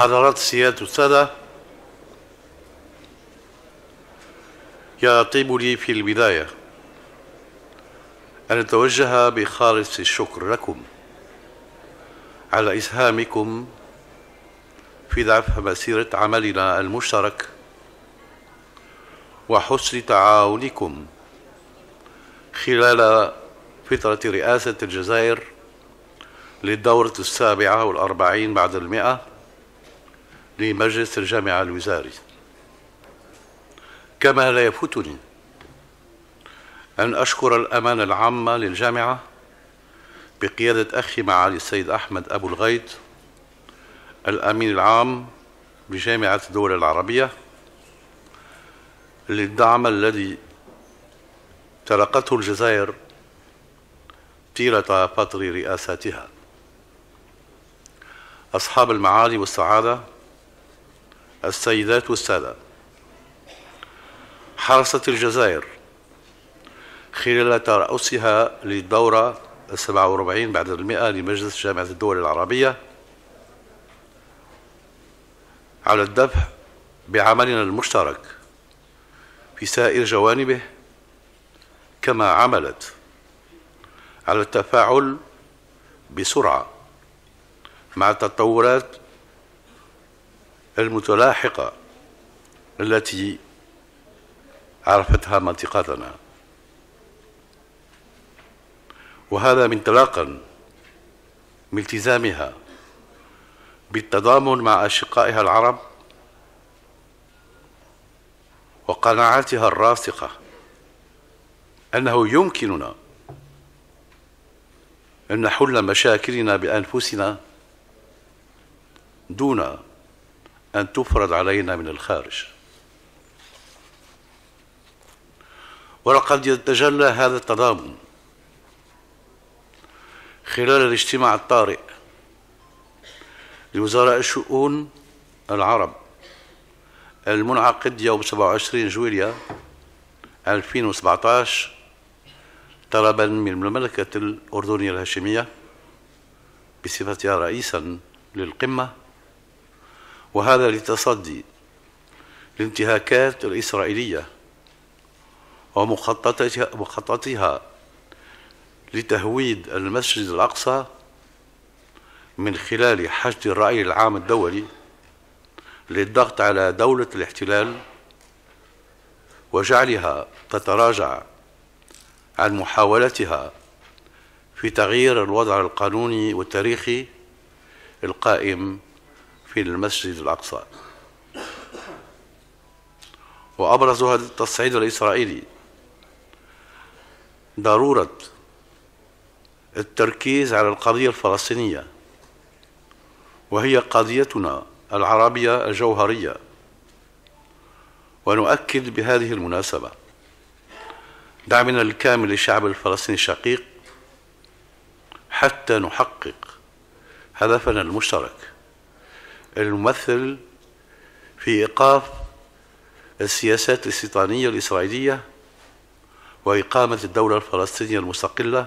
حضرات السادة. يطيب لي في البداية أن أتوجه بخالص الشكر لكم على إسهامكم في دعف مسيرة عملنا المشترك وحسن تعاونكم خلال فترة رئاسة الجزائر للدورة السابعة والأربعين بعد المئة. لمجلس الجامعة الوزاري. كما لا يفوتني أن أشكر الأمانة العامة للجامعة بقيادة أخي معالي السيد أحمد أبو الغيط الأمين العام بجامعة الدول العربية للدعم الذي تلقته الجزائر طيلة فترة رئاستها أصحاب المعالي والسعادة السيدات والسادة. حرصت الجزائر. خلال ترأسها للدورة السبعة وأربعين بعد المئة لمجلس جامعة الدول العربية. على الدفع بعملنا المشترك في سائر جوانبه كما عملت على التفاعل بسرعة مع التطورات المتلاحقة التي عرفتها منطقتنا. وهذا من انطلاقا من التزامها بالتضامن مع أشقائها العرب وقناعتها الراسخة أنه يمكننا أن نحل مشاكلنا بأنفسنا دون أن تفرض علينا من الخارج. ولقد يتجلى هذا التضامن خلال الاجتماع الطارئ لوزراء الشؤون العرب المنعقد يوم 27 جويليا 2017 طلبا من المملكة الأردنية الهاشمية بصفتها رئيسا للقمة وهذا لتصدي الانتهاكات الإسرائيلية ومخططها مخططها لتهويد المسجد الأقصى من خلال حشد الرأي العام الدولي للضغط على دولة الاحتلال وجعلها تتراجع عن محاولتها في تغيير الوضع القانوني والتاريخي القائم في المسجد الأقصى. وأبرز هذا التصعيد الإسرائيلي. ضرورة التركيز على القضية الفلسطينية. وهي قضيتنا العربية الجوهرية. ونؤكد بهذه المناسبة. دعمنا الكامل للشعب الفلسطيني الشقيق حتى نحقق هدفنا المشترك. الممثل في إيقاف السياسات الاستيطانية الإسرائيلية وإقامة الدولة الفلسطينية المستقلة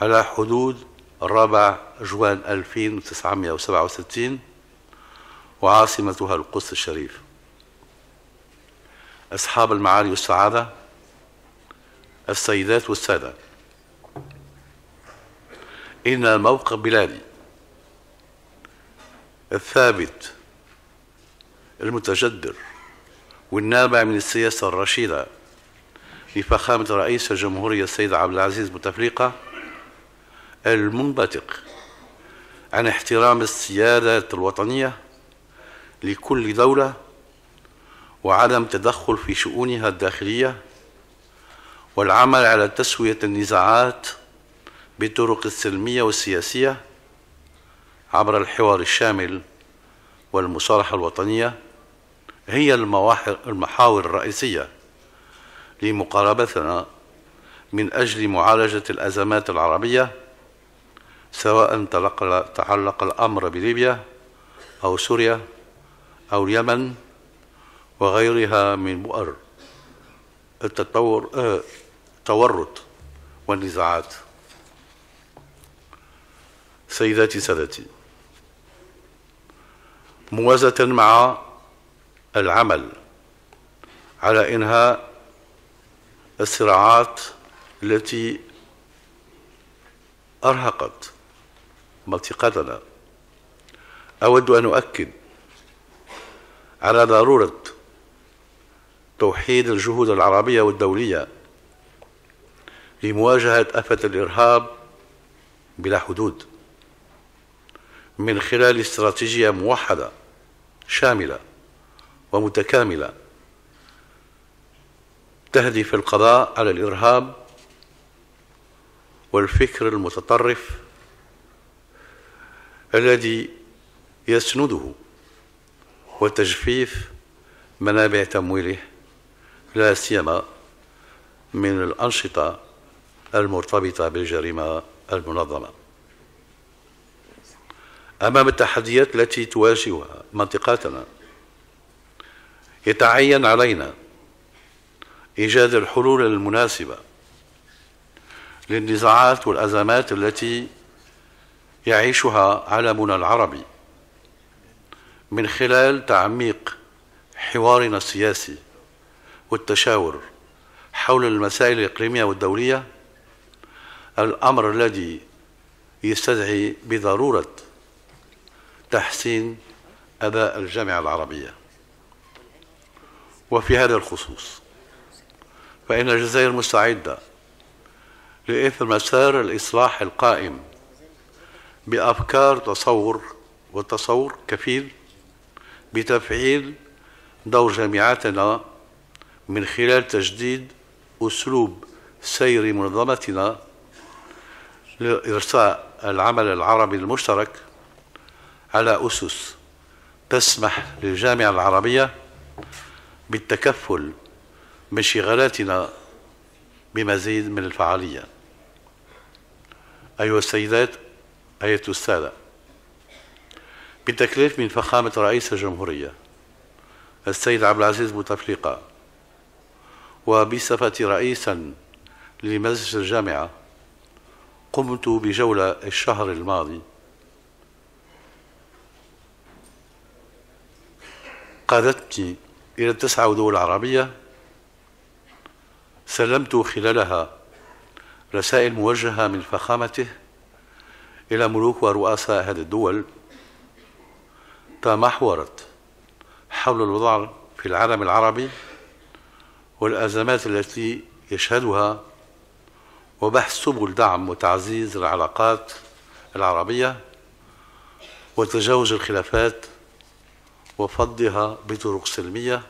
على حدود الرابع جوان 1967 وعاصمتها القدس الشريف. أصحاب المعالي والسعادة السيدات والسادة. إن الموقف بلادي الثابت المتجدر والنابع من السياسة الرشيدة. لفخامة رئيس الجمهورية السيد عبد العزيز بوتفليقة المنبثق عن احترام السيادة الوطنية لكل دولة وعدم تدخل في شؤونها الداخلية والعمل على تسوية النزاعات بالطرق السلمية والسياسية. عبر الحوار الشامل والمصالحة الوطنية هي المحاور الرئيسية لمقاربتنا من أجل معالجة الأزمات العربية سواء تعلق الأمر بليبيا أو سوريا أو اليمن وغيرها من بؤر التطور آه، التورط والنزاعات. سيداتي سادتي موازة مع العمل على إنهاء الصراعات التي أرهقت منطقتنا أود أن أؤكد على ضرورة توحيد الجهود العربية والدولية لمواجهة آفة الإرهاب بلا حدود من خلال استراتيجية موحدة شاملة ومتكاملة تهدف القضاء على الإرهاب والفكر المتطرف الذي يسنده وتجفيف منابع تمويله لا سيما من الأنشطة المرتبطة بالجريمة المنظمة. أمام التحديات التي تواجهها منطقتنا يتعين علينا إيجاد الحلول المناسبة للنزاعات والأزمات التي يعيشها عالمنا العربي من خلال تعميق حوارنا السياسي والتشاور حول المسائل الإقليمية والدولية. الأمر الذي يستدعي بضرورة تحسين أداء الجامعة العربية. وفي هذا الخصوص فإن الجزائر مستعدة لإثر مسار الإصلاح القائم بأفكار تصور والتصور كفيل بتفعيل دور جامعاتنا من خلال تجديد أسلوب سير منظمتنا لإرساء العمل العربي المشترك على أسس تسمح للجامعة العربية بالتكفل بانشغالاتنا بمزيد من الفعالية. أيها السيدات أيها السادة بتكليف من فخامة رئيس الجمهورية السيد عبد العزيز بوتفليقة وبصفتي رئيسا لمجلس الجامعة قمت بجولة الشهر الماضي قادتني إلى التسعة دول عربية سلمت خلالها رسائل موجهة من فخامته إلى ملوك ورؤساء هذه الدول تمحورت حول الوضع في العالم العربي والأزمات التي يشهدها وبحث سبل دعم وتعزيز العلاقات العربية وتجاوز الخلافات وفضها بطرق سلمية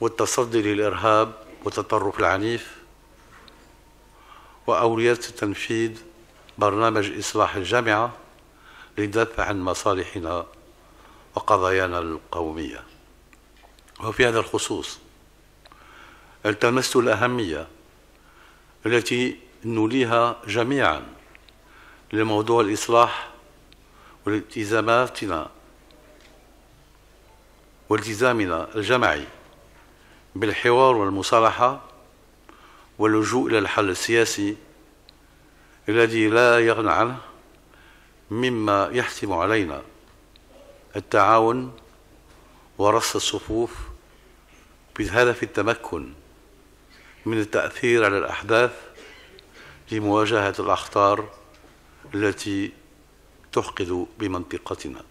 والتصدي للإرهاب والتطرف العنيف وأولوية تنفيذ برنامج إصلاح الجامعة للدفع عن مصالحنا وقضايانا القومية. وفي هذا الخصوص التمست الأهمية التي نوليها جميعا لموضوع الإصلاح والالتزاماتنا والتزامنا الجمعي بالحوار والمصالحة واللجوء إلى الحل السياسي الذي لا يغنى عنه مما يحتم علينا التعاون ورص الصفوف بهدف التمكن من التأثير على الأحداث لمواجهة الأخطار التي تحقد بمنطقتنا.